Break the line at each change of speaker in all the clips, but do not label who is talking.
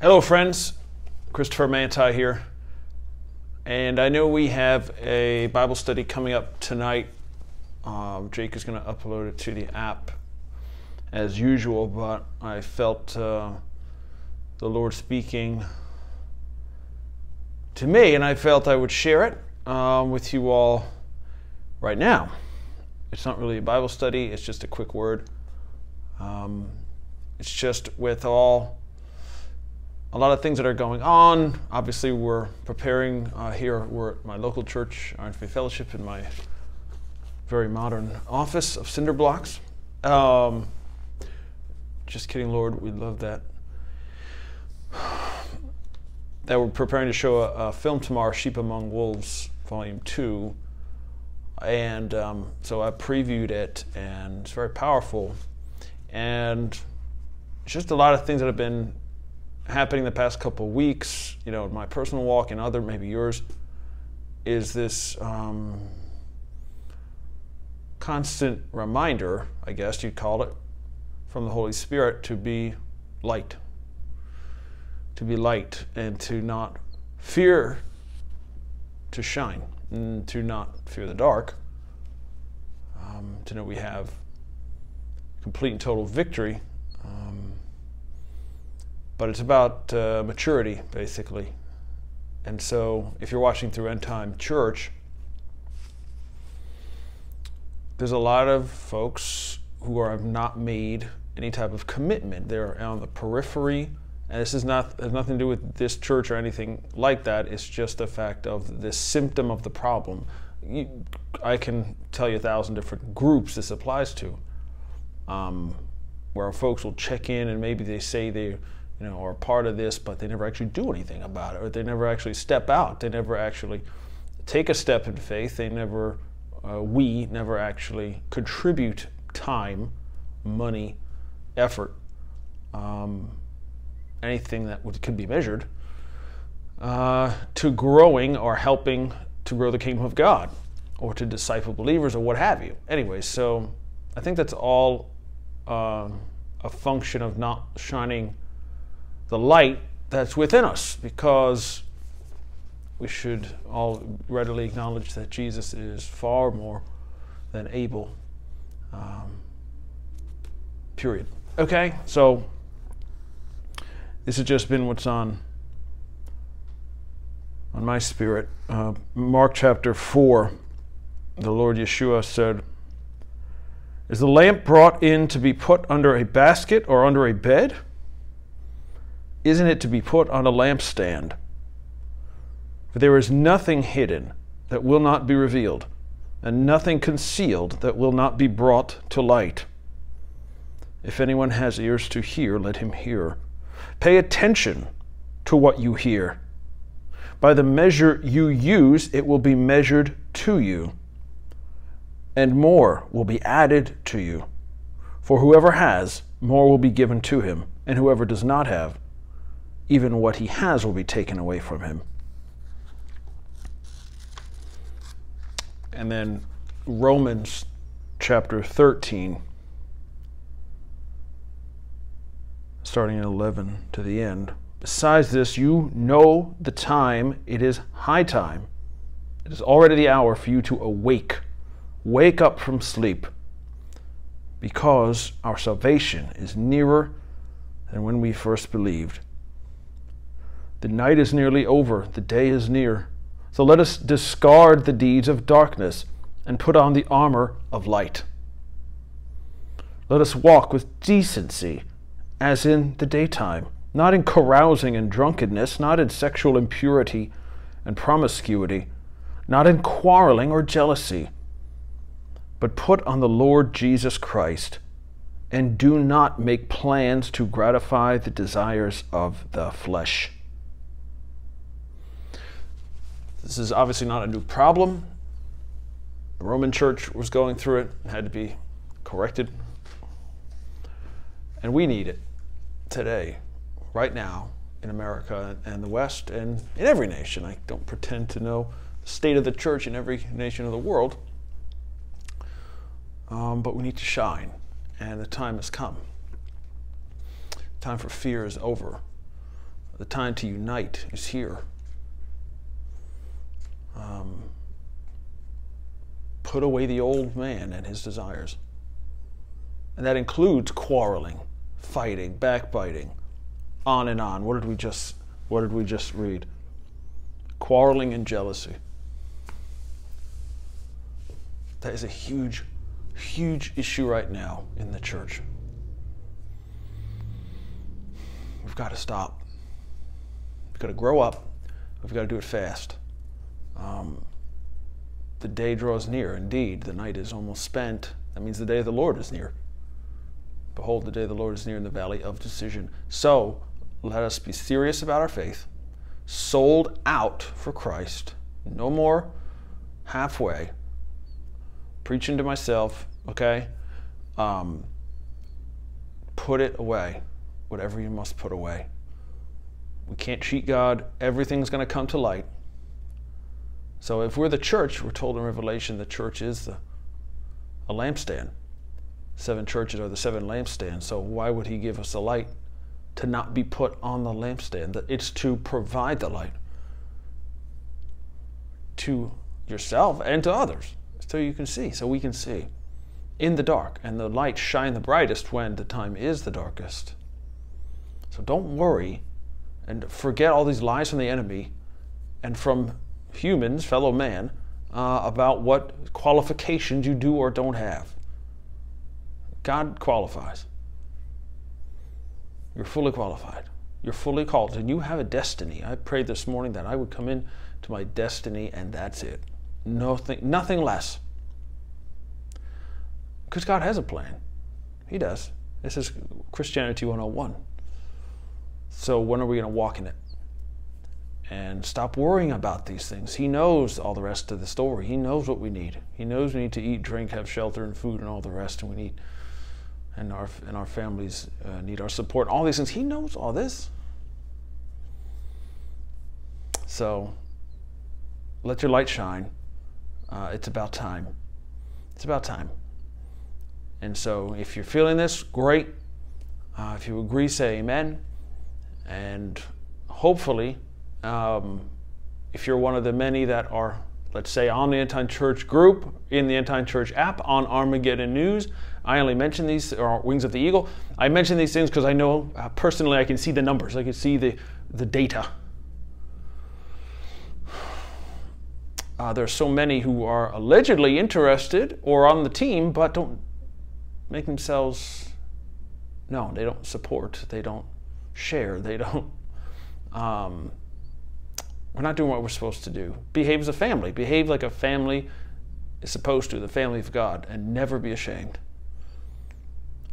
Hello, friends. Christopher Mantei here. And I know we have a Bible study coming up tonight. Um, Jake is going to upload it to the app as usual, but I felt uh, the Lord speaking to me, and I felt I would share it um, with you all right now. It's not really a Bible study, it's just a quick word. Um, it's just with all a lot of things that are going on. Obviously, we're preparing uh, here. We're at my local church, Iron Faith Fellowship, in my very modern office of cinder blocks. Um, just kidding, Lord. We love that. That we're preparing to show a, a film tomorrow, Sheep Among Wolves, Volume 2. And um, so I previewed it, and it's very powerful. And just a lot of things that have been happening the past couple weeks, you know, my personal walk and other, maybe yours, is this um, constant reminder, I guess you'd call it, from the Holy Spirit to be light. To be light and to not fear to shine, and to not fear the dark. Um, to know we have complete and total victory. But it's about uh, maturity, basically. And so, if you're watching through End Time Church, there's a lot of folks who are, have not made any type of commitment. They're on the periphery, and this is not has nothing to do with this church or anything like that. It's just a fact of the symptom of the problem. You, I can tell you a thousand different groups this applies to, um, where folks will check in and maybe they say they you know, are part of this, but they never actually do anything about it, or they never actually step out. They never actually take a step in faith. They never, uh, we never actually contribute time, money, effort, um, anything that would, could be measured, uh, to growing or helping to grow the kingdom of God, or to disciple believers, or what have you. Anyway, so I think that's all um, a function of not shining the light that's within us because we should all readily acknowledge that Jesus is far more than able. Um, period. Okay, so this has just been what's on on my spirit. Uh, Mark chapter four, the Lord Yeshua said, "Is the lamp brought in to be put under a basket or under a bed?" Isn't it to be put on a lampstand? For there is nothing hidden that will not be revealed, and nothing concealed that will not be brought to light. If anyone has ears to hear, let him hear. Pay attention to what you hear. By the measure you use, it will be measured to you, and more will be added to you. For whoever has, more will be given to him, and whoever does not have, even what he has will be taken away from him. And then Romans chapter 13, starting at 11 to the end. Besides this, you know the time, it is high time. It is already the hour for you to awake. Wake up from sleep, because our salvation is nearer than when we first believed. The night is nearly over, the day is near. So let us discard the deeds of darkness and put on the armor of light. Let us walk with decency as in the daytime, not in carousing and drunkenness, not in sexual impurity and promiscuity, not in quarreling or jealousy, but put on the Lord Jesus Christ and do not make plans to gratify the desires of the flesh. This is obviously not a new problem. The Roman church was going through it, it had to be corrected. And we need it today, right now, in America and the West and in every nation. I don't pretend to know the state of the church in every nation of the world. Um, but we need to shine, and the time has come. The Time for fear is over. The time to unite is here. Um, put away the old man and his desires. And that includes quarreling, fighting, backbiting, on and on. What did we just what did we just read? Quarreling and jealousy. That is a huge, huge issue right now in the church. We've got to stop. We've got to grow up. We've got to do it fast. The day draws near. Indeed, the night is almost spent. That means the day of the Lord is near. Behold, the day of the Lord is near in the valley of decision. So, let us be serious about our faith, sold out for Christ, no more halfway, preaching to myself, okay? Um, put it away, whatever you must put away. We can't cheat God. Everything's going to come to light. So if we're the church, we're told in Revelation the church is the, a lampstand. Seven churches are the seven lampstands. So why would he give us a light to not be put on the lampstand? It's to provide the light to yourself and to others so you can see, so we can see in the dark. And the light shine the brightest when the time is the darkest. So don't worry and forget all these lies from the enemy and from humans, fellow man, uh, about what qualifications you do or don't have. God qualifies. You're fully qualified. You're fully called, and you have a destiny. I prayed this morning that I would come in to my destiny, and that's it. Nothing, nothing less. Because God has a plan. He does. This is Christianity 101. So when are we going to walk in it? And stop worrying about these things. He knows all the rest of the story. He knows what we need. He knows we need to eat, drink, have shelter, and food, and all the rest. And we need, and our and our families uh, need our support. All these things. He knows all this. So, let your light shine. Uh, it's about time. It's about time. And so, if you're feeling this, great. Uh, if you agree, say Amen. And hopefully um, if you're one of the many that are, let's say, on the Time Church group, in the Time Church app, on Armageddon News, I only mention these, or Wings of the Eagle. I mention these things because I know uh, personally I can see the numbers, I can see the, the data. Uh, are so many who are allegedly interested or on the team, but don't make themselves, no, they don't support, they don't share, they don't. Um, we're not doing what we're supposed to do. Behave as a family. Behave like a family is supposed to, the family of God, and never be ashamed.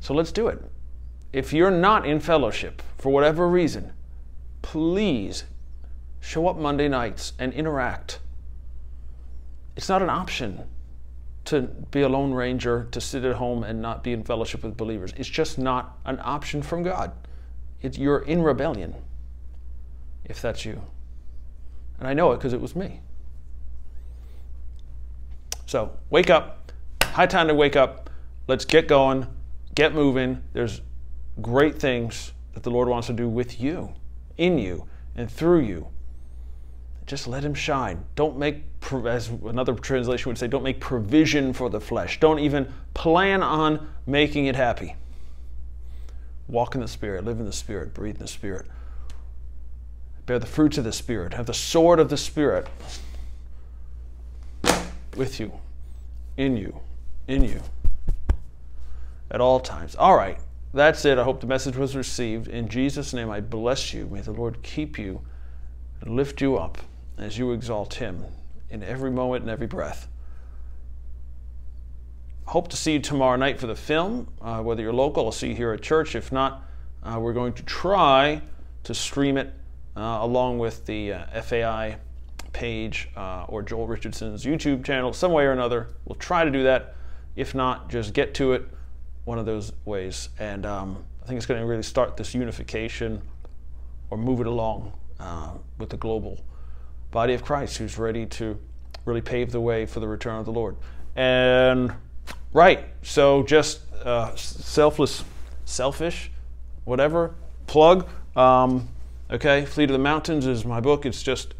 So let's do it. If you're not in fellowship for whatever reason, please show up Monday nights and interact. It's not an option to be a lone ranger, to sit at home and not be in fellowship with believers. It's just not an option from God. You're in rebellion if that's you. And I know it because it was me. So wake up. High time to wake up. Let's get going, get moving. There's great things that the Lord wants to do with you, in you, and through you. Just let Him shine. Don't make, as another translation would say, don't make provision for the flesh. Don't even plan on making it happy. Walk in the Spirit, live in the Spirit, breathe in the Spirit bear the fruits of the Spirit, have the sword of the Spirit with you, in you, in you, at all times. All right, that's it. I hope the message was received. In Jesus' name, I bless you. May the Lord keep you and lift you up as you exalt Him in every moment and every breath. Hope to see you tomorrow night for the film. Uh, whether you're local, I'll see you here at church. If not, uh, we're going to try to stream it along with the uh, FAI page uh, or Joel Richardson's YouTube channel, some way or another. We'll try to do that. If not, just get to it one of those ways. And um, I think it's going to really start this unification or move it along uh, with the global body of Christ who's ready to really pave the way for the return of the Lord. And right, so just uh, selfless, selfish, whatever, plug. Um, Okay, Flee to the Mountains is my book. It's just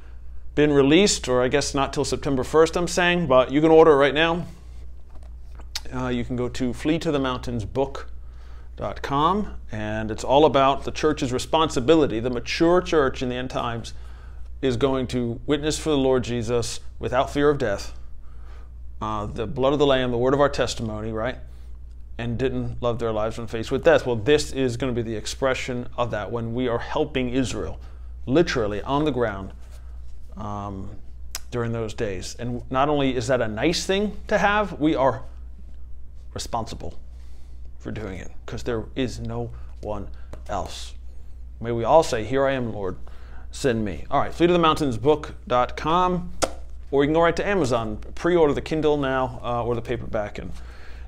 been released, or I guess not till September 1st, I'm saying, but you can order it right now. Uh, you can go to fleetothemountainsbook.com, and it's all about the church's responsibility. The mature church in the end times is going to witness for the Lord Jesus without fear of death, uh, the blood of the Lamb, the word of our testimony, right? And didn't love their lives when faced with death. Well, this is going to be the expression of that when we are helping Israel, literally on the ground um, during those days. And not only is that a nice thing to have, we are responsible for doing it because there is no one else. May we all say, Here I am, Lord, send me. All right, fleetothemountainsbook.com, or you can go right to Amazon, pre order the Kindle now uh, or the paperback and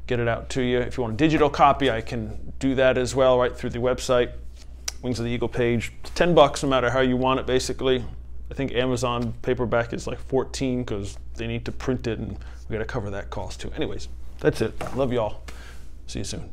get it out to you. If you want a digital copy, I can do that as well right through the website. Wings of the Eagle page. It's 10 bucks no matter how you want it, basically. I think Amazon paperback is like 14 because they need to print it and we got to cover that cost too. Anyways, that's it. Love y'all. See you soon.